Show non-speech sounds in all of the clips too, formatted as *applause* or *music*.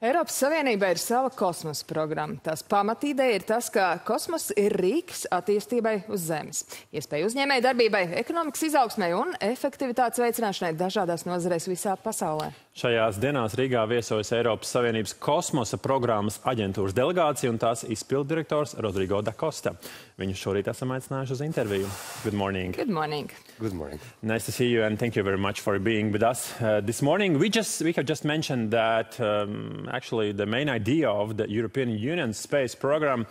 Eiropas Savienība ir sava kosmosa programma. Tās pamatīdeja ir tas, ka kosmos ir rīks attīstībai uz Zemes. Iespēja uzņēmēji darbībai, ekonomikas izaugsmai un efektivitātes veicināšanai dažādās nozarēs visā pasaulē. Šajās dienās Rīgā viesojas Eiropas Savienības kosmosa programmas aģentūras delegācija un tās izpildirektors Rodrigo da Costa. Viņu šorīt esam aicinājuši uz interviju. Good morning. Good morning. Good morning. Nice to see you and thank you very much for being with us uh, this morning. We just we have just mentioned that um, actually the main idea of the European Union space program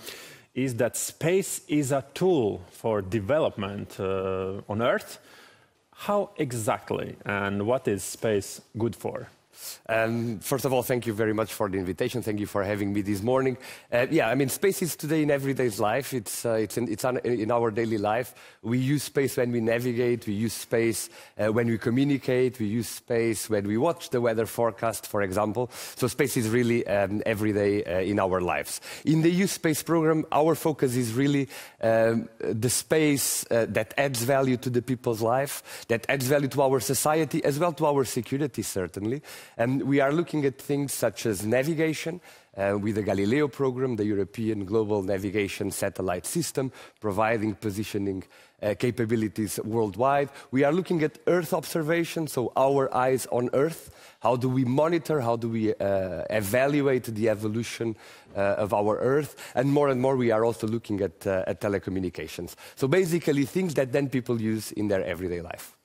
is that space is a tool for development uh, on Earth. How exactly and what is space good for? Um, first of all, thank you very much for the invitation. Thank you for having me this morning. Uh, yeah, I mean, space is today in everyday's life. It's, uh, it's, in, it's in our daily life. We use space when we navigate. We use space uh, when we communicate. We use space when we watch the weather forecast, for example. So space is really um, every day uh, in our lives. In the EU Space Program, our focus is really um, the space uh, that adds value to the people's life, that adds value to our society, as well to our security, certainly. And we are looking at things such as navigation, uh, with the Galileo program, the European Global Navigation Satellite System, providing positioning uh, capabilities worldwide. We are looking at Earth observation, so our eyes on Earth. How do we monitor, how do we uh, evaluate the evolution uh, of our Earth? And more and more, we are also looking at, uh, at telecommunications. So basically, things that then people use in their everyday life.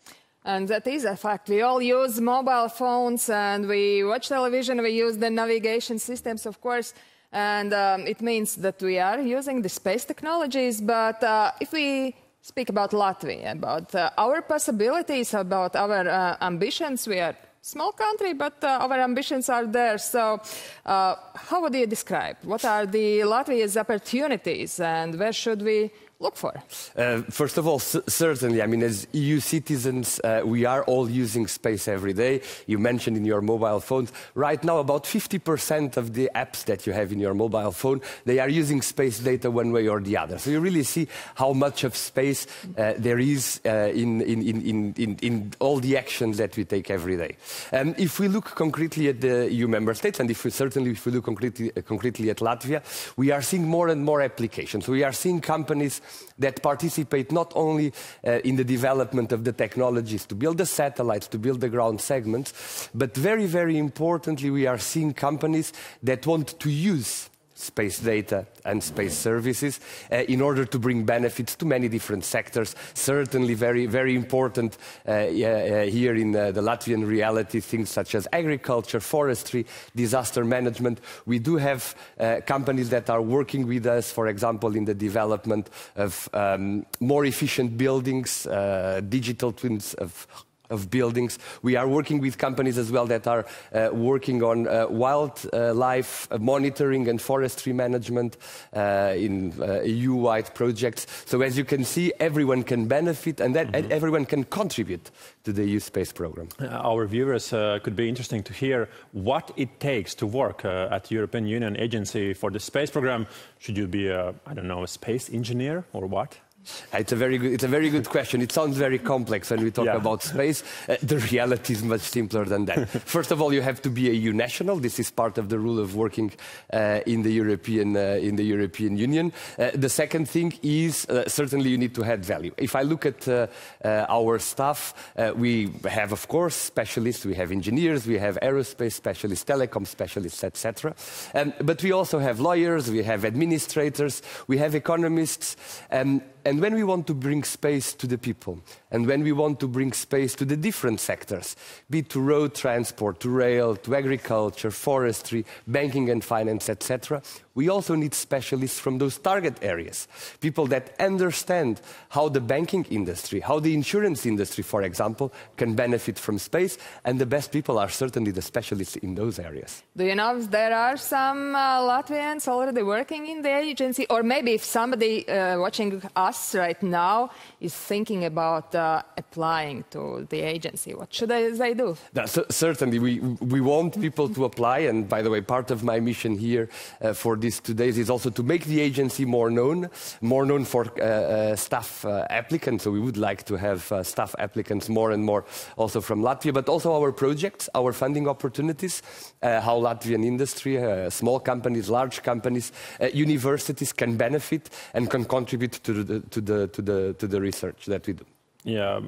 And that is a fact. We all use mobile phones and we watch television, we use the navigation systems, of course. And um, it means that we are using the space technologies. But uh, if we speak about Latvia, about uh, our possibilities, about our uh, ambitions, we are small country, but uh, our ambitions are there. So, uh, how would you describe? What are the Latvia's opportunities, and where should we look for? Uh, first of all, certainly, I mean, as EU citizens, uh, we are all using space every day. You mentioned in your mobile phones. Right now, about 50% of the apps that you have in your mobile phone, they are using space data one way or the other. So you really see how much of space uh, there is uh, in, in, in, in, in all the actions that we take every day. Um, if we look concretely at the EU member states, and if we certainly if we look concretely, uh, concretely at Latvia, we are seeing more and more applications. We are seeing companies that participate not only uh, in the development of the technologies to build the satellites, to build the ground segments, but very, very importantly, we are seeing companies that want to use space data and space services uh, in order to bring benefits to many different sectors. Certainly very, very important uh, uh, here in the Latvian reality, things such as agriculture, forestry, disaster management. We do have uh, companies that are working with us, for example, in the development of um, more efficient buildings, uh, digital twins of of buildings. We are working with companies as well that are uh, working on uh, wildlife uh, monitoring and forestry management uh, in EU-wide uh, projects. So as you can see, everyone can benefit and, that, mm -hmm. everyone can contribute to the EU space program. Uh, our viewers could be interesting to hear what it takes to work at the European Union Agency for the Space Program. Should you be, a, I don't know, a space engineer or what? It's a very good, it's a very good question. It sounds very complex when we talk yeah. about space. Uh, the reality is much simpler than that. *laughs* First of all, you have to be a EU national. This is part of the rule of working uh, in, the European, uh, in the European Union. Uh, the second thing is uh, certainly you need to add value. If I look at uh, our staff, we have, of course, specialists. We have engineers, we have aerospace specialists, telecom specialists, etc. Um, but we also have lawyers, we have administrators, we have economists. Um, and when we want to bring space to the people, and when we want to bring space to the different sectors, be it to road transport, to rail, to agriculture, forestry, banking and finance, etc., we also need specialists from those target areas. People that understand how the banking industry, how the insurance industry, for example, can benefit from space, and the best people are certainly the specialists in those areas. Do you know if there are some uh, Latvians already working in the agency? Or maybe if somebody uh, watching us right now is thinking about uh, applying to the agency? What should they, they do? certainly, we, we want people to apply. And by the way, part of my mission here uh, for these two days is also to make the agency more known, more known for uh, uh staff uh, applicants. So we would like to have staff applicants more and more also from Latvia, but also our projects, our funding opportunities, how Latvian industry, small companies, large companies, universities can benefit and can contribute to the, to the, to the, to the research that we do. Yeah,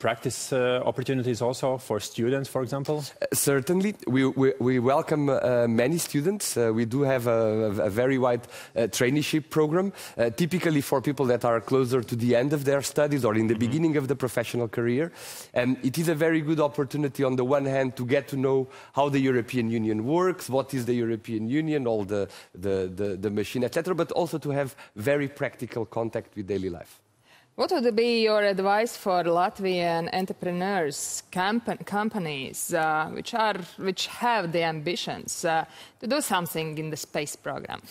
practice uh, opportunities also for students, for example? Uh, certainly. We, we, we welcome uh, many students. Uh, we do have a, a very wide uh, traineeship program, uh, typically for people that are closer to the end of their studies or in the mm -hmm. beginning of the professional career. And it is a very good opportunity, on the one hand, to get to know how the European Union works, what is the European Union, all the, the, the, the machine, etc., but also to have very practical contact with daily life. What would be your advice for Latvian entrepreneurs, comp- companies uh, which, are, which have the ambitions uh, to do something in the space program?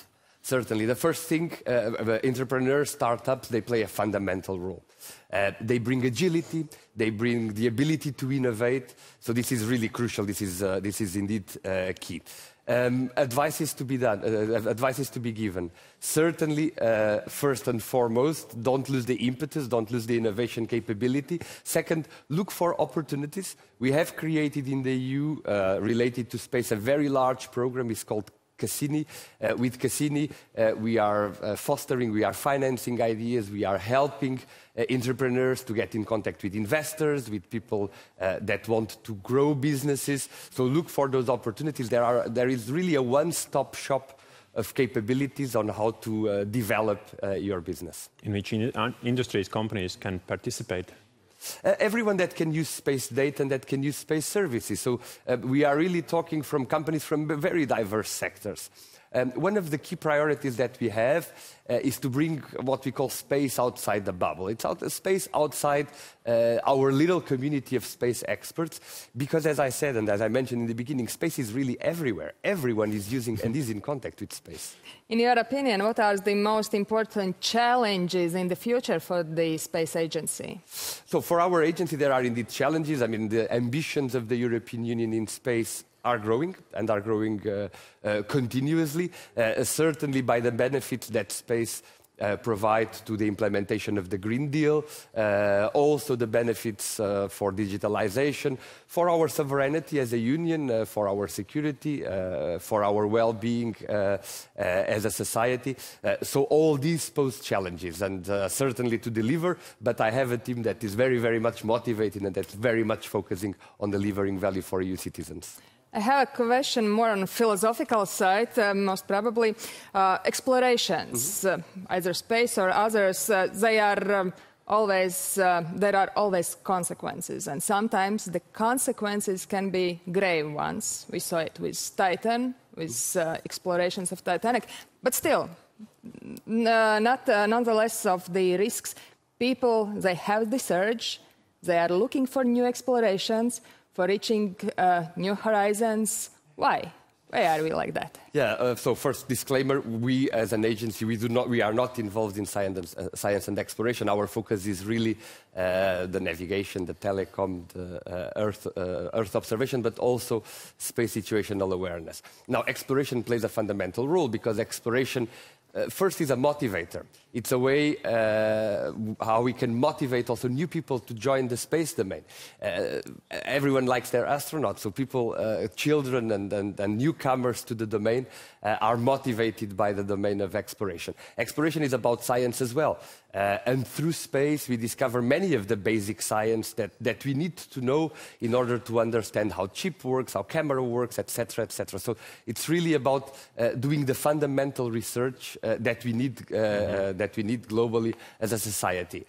Certainly. The first thing, uh, entrepreneurs, startups, they play a fundamental role. Uh, they bring agility, they bring the ability to innovate. So this is really crucial. This is, uh, this is indeed uh, key. Um, advice is to be done. Uh, advice is to be given. Certainly, uh, first and foremost, don't lose the impetus, don't lose the innovation capability. Second, look for opportunities. We have created in the EU, uh, related to space, a very large program. It's called Cassini. Uh, with Cassini, uh, we are uh, fostering, we are financing ideas, we are helping uh, entrepreneurs to get in contact with investors, with people uh, that want to grow businesses. So look for those opportunities. There, are, there is really a one-stop shop of capabilities on how to uh, develop your business. In which in industries companies can participate? Uh, everyone that can use space data and that can use space services. So uh, we are really talking from companies from very diverse sectors. Um, one of the key priorities that we have uh, is to bring what we call space outside the bubble. It's out, space outside uh, our little community of space experts, because as I said and as I mentioned in the beginning, space is really everywhere. Everyone is using and is in contact with space. In your opinion, what are the most important challenges in the future for the space agency? So for our agency, there are indeed challenges. I mean, the ambitions of the European Union in space are growing and are growing uh, uh, continuously, uh, certainly by the benefits that space uh, provide to the implementation of the Green Deal, uh, also the benefits uh, for digitalization, for our sovereignty as a union, for our security, for our well-being as a society. so all these pose challenges and certainly to deliver, but I have a team that is very, very much motivated and that's very much focusing on delivering value for EU citizens. I have a question more on philosophical side, uh, most probably. Uh, explorations, mm -hmm. uh, either space or others, uh, they are um, always, uh, there are always consequences. And sometimes the consequences can be grave ones. We saw it with Titan, with uh, explorations of Titanic. But still, not nonetheless of the risks, people, they have this urge, they are looking for new explorations, for reaching uh, new horizons. Why? Why are we like that? Yeah, uh, so first disclaimer, we as an agency, we, do not, we are not involved in science and, uh, science and exploration. Our focus is really uh, the navigation, the telecom, the uh, Earth, uh, Earth observation, but also space situational awareness. Now, exploration plays a fundamental role because exploration uh, first is a motivator. It's a way uh, how we can motivate also new people to join the space domain. Uh, everyone likes their astronauts, so people, uh, children and, and, and, newcomers to the domain uh, are motivated by the domain of exploration. Exploration is about science as well. Uh, and through space, we discover many of the basic science that, that we need to know in order to understand how chip works, how camera works, etc., etc. So it's really about doing the fundamental research that we need mm -hmm. that we need globally as a society.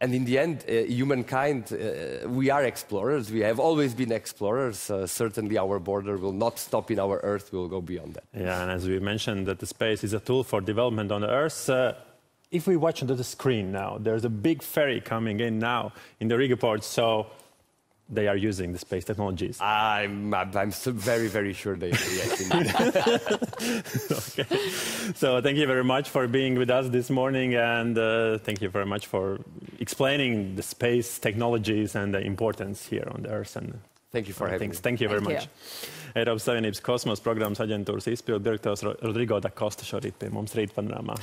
And in the end, uh, humankind, uh, we are explorers. We have always been explorers. Uh, certainly, our border will not stop in our Earth. We'll go beyond that. Yeah, and as we mentioned, that the space is a tool for development on the Earth. Uh, if we watch onto the screen now, there's a big ferry coming in now in the Riga port. So they are using the space technologies. I'm, I'm, I'm so very, very sure they do. Yes, indeed. okay. So thank you very much for being with us this morning, and uh, thank you very much for explaining the space technologies and the importance here on the Earth. And Thank you for having things. me. Thank you very Thank much. Eiropas Savienības kosmosa programmas aģentūras izpildu direktors Rodrigo da Costa šorīt pie mums rīt panorāmā.